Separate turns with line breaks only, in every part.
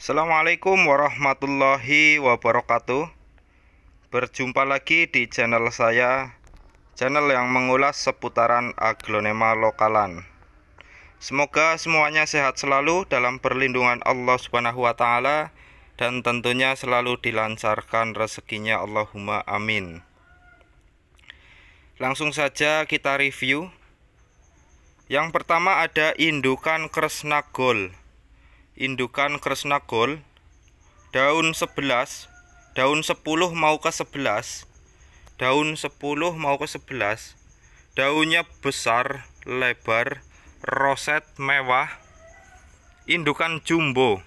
Assalamualaikum warahmatullahi wabarakatuh. Berjumpa lagi di channel saya Channel yang mengulas seputaran aglonema lokalan. Semoga semuanya sehat selalu dalam perlindungan Allah subhanahu wa ta'ala Dan tentunya selalu dilancarkan rezekinya. Allahumma amin. Langsung saja kita review. Yang pertama ada indukan Kresna Gold indukan Kresna Gold daun 11 daun 10 mau ke 11 daun 10 mau ke 11 daunnya besar lebar roset mewah. Indukan jumbo.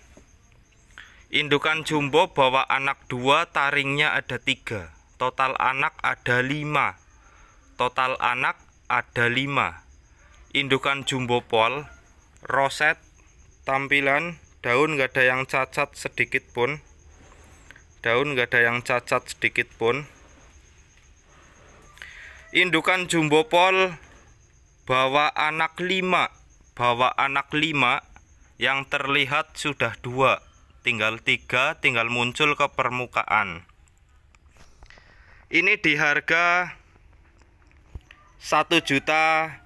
Indukan jumbo bawa anak dua taringnya ada tiga. Total anak ada lima. Total anak ada lima. Indukan jumbo pol roset tampilan daun nggak ada yang cacat sedikit pun. Daun nggak ada yang cacat sedikit pun. Indukan jumbo pol. Bawa anak lima. Bawa anak lima. Yang terlihat sudah dua. Tinggal tiga tinggal muncul ke permukaan. Ini di harga satu juta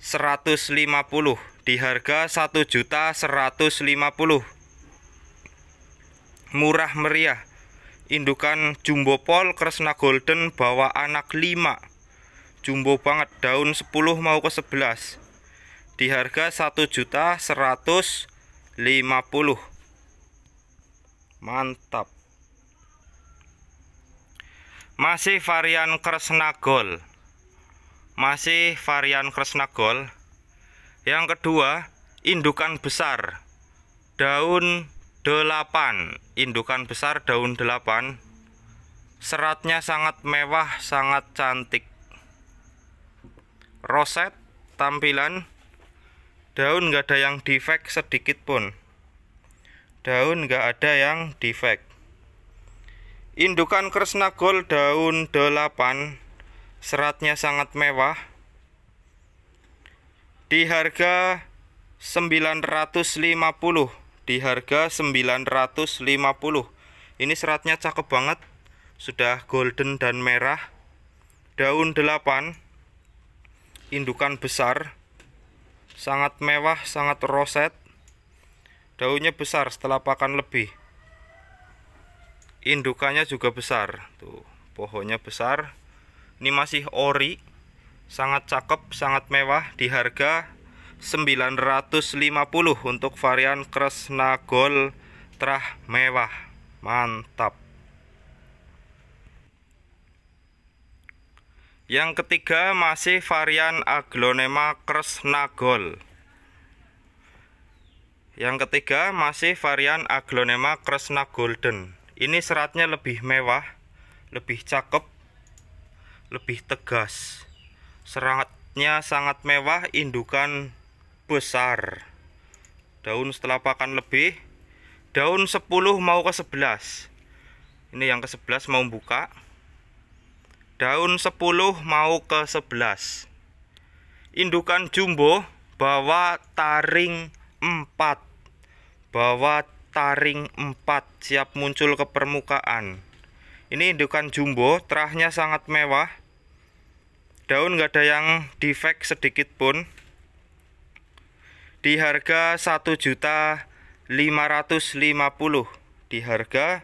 seratus lima puluh di harga juta 1.150 murah meriah. Indukan jumbo pol kresna golden bawa anak 5 jumbo banget daun 10 mau ke 11 di harga juta 1.150 mantap. Masih varian kresna gold masih varian kresna gold yang kedua, indukan besar. Daun 8, indukan besar daun 8. Seratnya sangat mewah, sangat cantik. Roset tampilan daun nggak ada yang defect sedikit pun. Daun nggak ada yang defect. Indukan Kresna Gold daun 8 seratnya sangat mewah di harga 950 di harga 950 ini seratnya cakep banget. Sudah golden dan merah. Daun 8 indukan besar. Sangat mewah sangat roset. Daunnya besar setelah pakan lebih. Indukannya juga besar. Tuh pohonnya besar. Ini masih ori sangat cakep sangat mewah di harga 950 untuk varian Kresna Gold. Terah mewah mantap. Yang ketiga masih varian Aglonema Kresna Gold. Yang ketiga masih varian Aglonema Kresna Golden. Ini seratnya lebih mewah lebih cakep lebih tegas seratnya sangat mewah indukan besar. Daun setelah pakan lebih. Daun 10 mau ke 11 ini yang ke 11 mau buka. Daun 10 mau ke 11 indukan jumbo bawa taring 4 bawa taring 4 siap muncul ke permukaan. Ini indukan jumbo terahnya sangat mewah daun nggak ada yang defect sedikit pun. Di harga 1 juta 550 di harga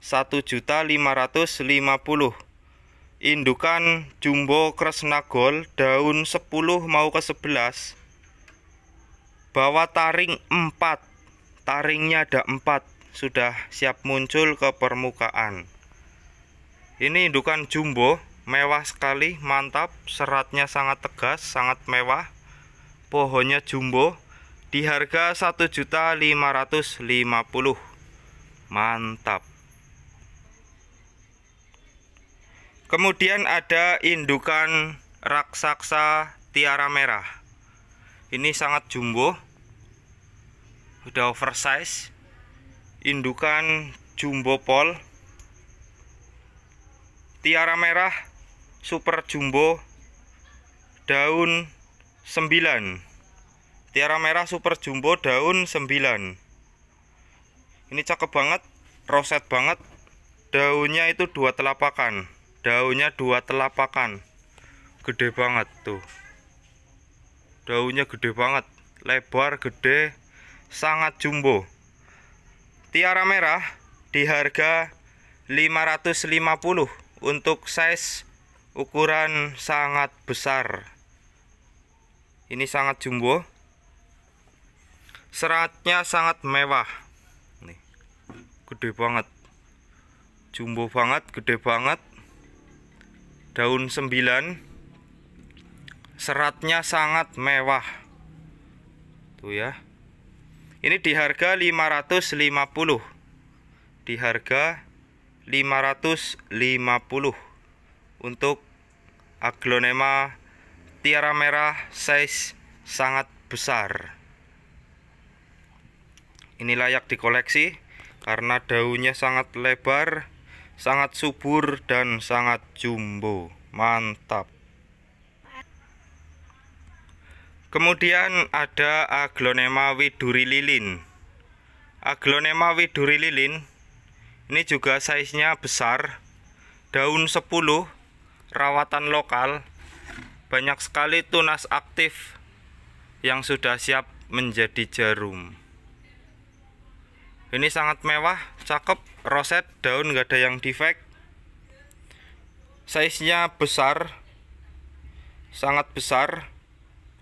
1 juta 550 indukan jumbo kresna gold daun 10 mau ke 11 bawa taring 4 taringnya ada 4 sudah siap muncul ke permukaan. Ini indukan jumbo mewah sekali mantap seratnya sangat tegas sangat mewah. Pohonnya jumbo di harga 1.550 mantap. Kemudian ada indukan raksasa tiara merah. Ini sangat jumbo udah oversize. Indukan jumbo pol. Tiara merah super jumbo daun 9 tiara merah super jumbo daun 9 ini cakep banget roset banget. Daunnya itu dua telapakan. Daunnya dua telapakan. Gede banget tuh. Daunnya gede banget lebar gede sangat jumbo. Tiara merah di harga 550 untuk size ukuran sangat besar. Ini sangat jumbo. Seratnya sangat mewah. Nih gede banget. Jumbo banget gede banget. Daun 9 seratnya sangat mewah. Tuh ya. Ini di harga 550 di harga 550 untuk aglonema tiara merah size sangat besar ini layak dikoleksi karena daunnya sangat lebar sangat subur dan sangat jumbo mantap Kemudian ada Aglonema widuri lilin. Aglonema widuri lilin ini juga size-nya besar. Daun 10, rawatan lokal. Banyak sekali tunas aktif yang sudah siap menjadi jarum. Ini sangat mewah, cakep, roset, daun nggak ada yang defect. Size-nya besar, sangat besar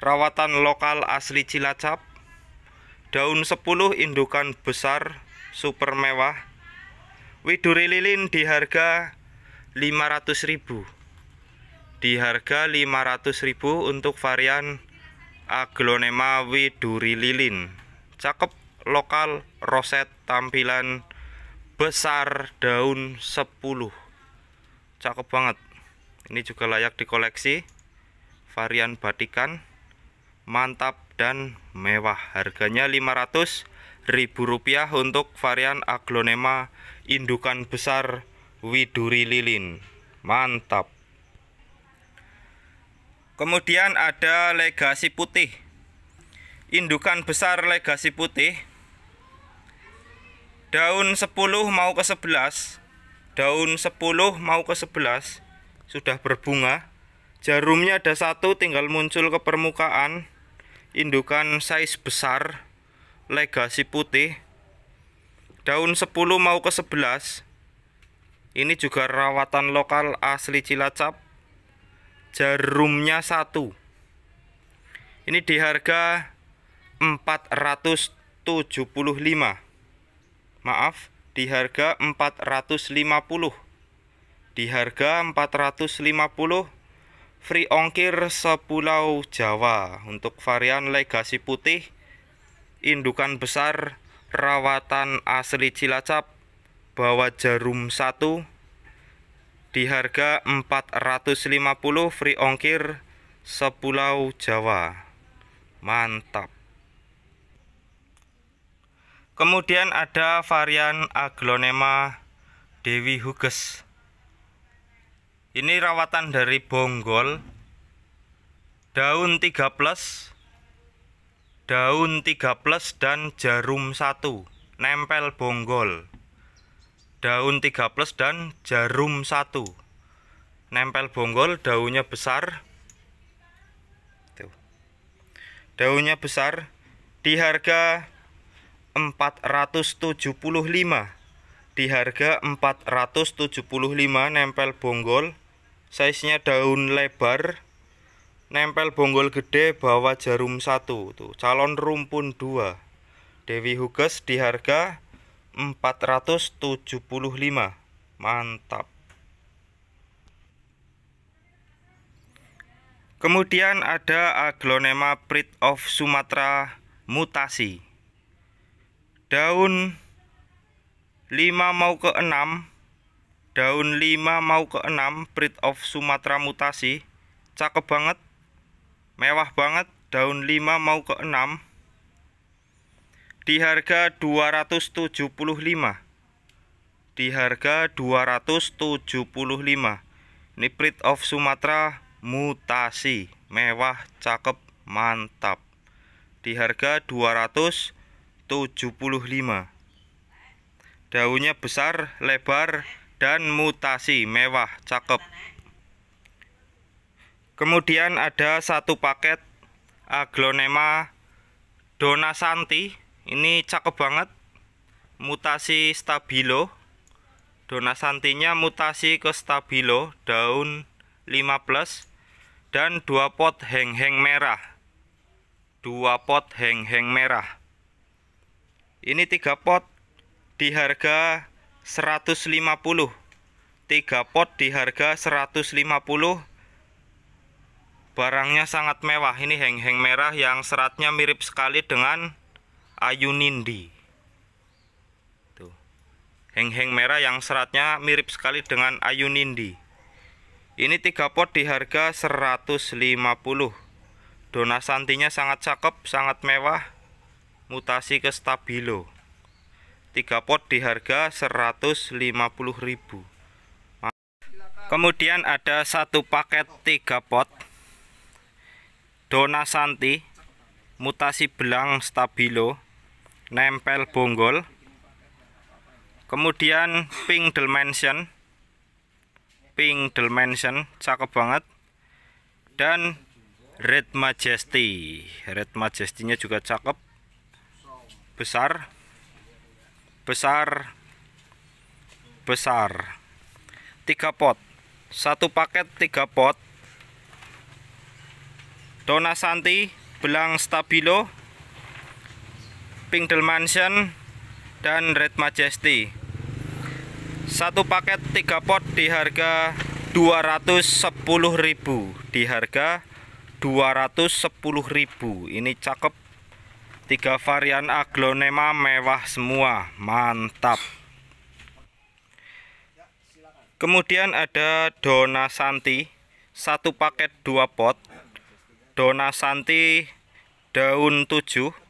rawatan lokal asli Cilacap daun 10 indukan besar super mewah widuri lilin di harga 500.000 di harga 500.000 untuk varian aglonema widuri lilin cakep lokal roset tampilan besar daun 10 cakep banget. Ini juga layak dikoleksi. Varian batikan mantap dan mewah. Harganya 500 ribu rupiah untuk varian aglonema indukan besar widuri lilin mantap kemudian ada legasi putih. Indukan besar legasi putih. Daun 10 mau ke 11 daun 10 mau ke 11 sudah berbunga. Jarumnya ada satu tinggal muncul ke permukaan. Indukan size besar legasi putih. Daun 10 mau ke 11 ini juga rawatan lokal asli Cilacap jarumnya satu. Ini di harga 475 maaf di harga 450 di harga 450 free ongkir sepulau Jawa. Untuk varian legasi putih indukan besar rawatan asli Cilacap bawa jarum satu di harga 450 free ongkir sepulau Jawa. Mantap. Kemudian ada varian aglonema Dewi Huges. Ini rawatan dari bonggol. Daun 3 plus daun 3 plus dan jarum 1 nempel bonggol daun 3 plus dan jarum 1 nempel bonggol daunnya besar. Tuh. daunnya besar di harga 475 di harga 475 nempel bonggol. Size-nya daun lebar. Nempel bonggol gede bawa jarum satu. Tuh calon rumpun dua. Dewi Huges di harga 475 mantap. Kemudian ada aglonema prit of Sumatera mutasi. Daun 5 mau ke 6 daun 5 mau ke 6 breed of Sumatera mutasi. Cakep banget. Mewah banget. Daun 5 mau ke 6 di harga 275 di harga 275 ini breed of Sumatera mutasi. Mewah cakep mantap. Di harga 275 daunnya besar lebar dan mutasi. Mewah cakep. Kemudian ada satu paket aglonema donasanti ini cakep banget. Mutasi stabilo. Donasantinya mutasi ke stabilo daun 5 plus dan dua pot heng-heng merah. Dua pot heng-heng merah. Ini tiga pot di harga 150 tiga pot di harga 150 barangnya sangat mewah. Ini heng-heng merah yang seratnya mirip sekali dengan ayunindi tuh. Heng-heng merah yang seratnya mirip sekali dengan ayunindi ini tiga pot di harga 150 Donasantinya sangat cakep, sangat mewah. Mutasi ke stabilo. Tiga pot di harga 150.000 Kemudian ada satu paket tiga pot. Donasanti Mutasi belang stabilo Nempel bonggol Kemudian Pink Dimension pink dimension cakep banget dan red majesty. Red majesty nya juga cakep besar besar besar. Tiga pot satu paket tiga pot. Dona Santi belang stabilo pink dimension dan red majesty. Satu paket tiga pot di harga 210.000 di harga 210.000 ini cakep. Tiga varian aglonema mewah semua. Mantap. Kemudian ada dona santi. Satu paket dua pot. Dona santi daun 7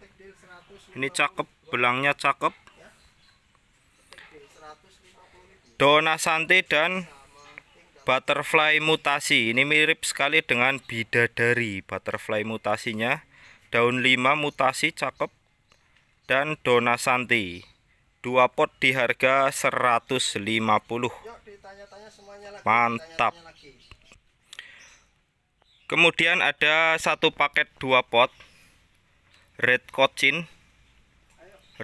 ini cakep belangnya cakep. Dona Santi dan butterfly mutasi. Ini mirip sekali dengan bidadari. Butterfly mutasinya. Daun 5 mutasi cakep. Dan Dona Santi dua pot di harga 150 mantap. Kemudian ada satu paket dua pot. Red cochin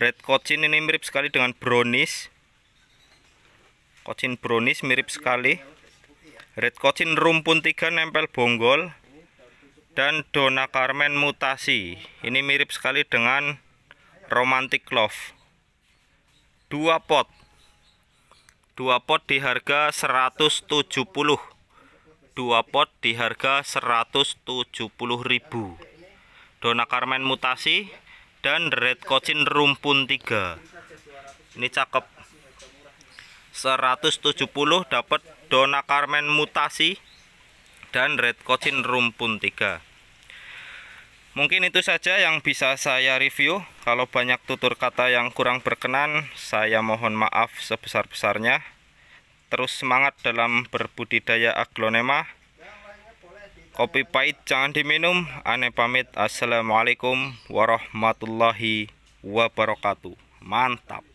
red cochin ini mirip sekali dengan brownies Kocin brownies mirip sekali. Red kocin rumpun tiga nempel bonggol dan Dona Carmen mutasi. Ini mirip sekali dengan Romantic Love. Dua pot. Dua pot di harga 170. Dua pot di harga 170.000. Dona Carmen mutasi dan Red Kocin rumpun tiga. Ini cakep. 170 dapat Dona Carmen mutasi dan Red Cochin rumpun 3 mungkin itu saja yang bisa saya review. Kalau banyak tutur kata yang kurang berkenan saya mohon maaf sebesar-besarnya. Terus semangat dalam berbudidaya aglonema kopi pahit jangan diminum. Aneh pamit. Assalamualaikum warahmatullahi wabarakatuh. Mantap